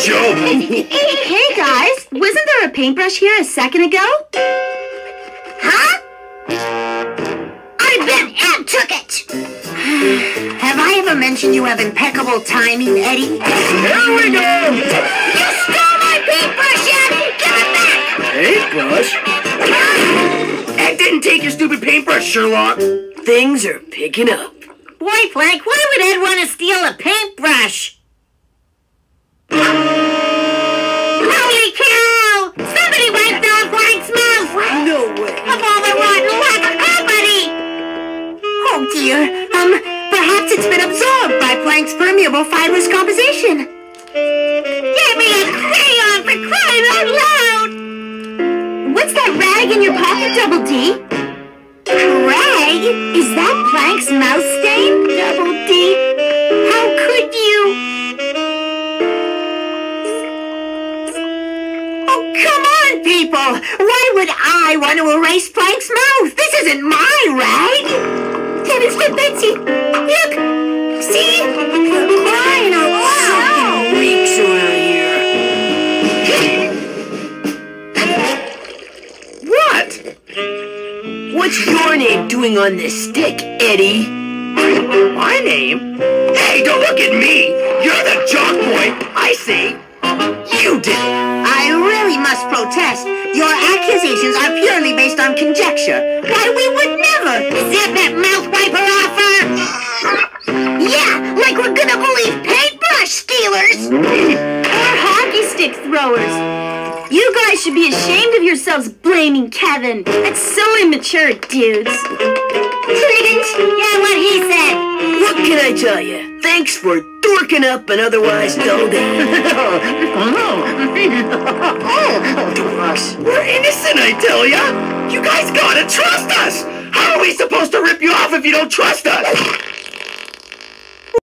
joke. Hey guys, wasn't there a paintbrush here a second ago? Huh? I bet Ed took it. have I ever mentioned you have impeccable timing, Eddy? Here we go. You stole my paintbrush, Ed! Give it back! Paintbrush? Ed didn't take your stupid paintbrush, Sherlock. Things are picking up. Boy, Frank, why would Ed want to steal a paintbrush? Um, perhaps it's been absorbed by Plank's permeable fibrous composition. Give me a crayon for crying out loud! What's that rag in your pocket, Double D? Rag? Is that Plank's mouse stain, Double D? How could you? Oh, come on, people! Why would I want to erase Plank's mouth? This isn't my rag! Heavens to Betsy! Look! See? Crying out loud! Reeks around here. What? What's your name doing on this stick, Eddy? My name? Hey, don't look at me. You're the jock boy. I see. You did it. I really must protest. Your accusations are purely based on conjecture. Why, we would never zip that mouth stealers! Or hockey stick throwers? You guys should be ashamed of yourselves blaming Kevin. That's so immature, dudes. Credence? Yeah, what he said. What can I tell you? Thanks for dorking up an otherwise dull day. Oh, to us. We're innocent, I tell ya. You guys gotta trust us. How are we supposed to rip you off if you don't trust us?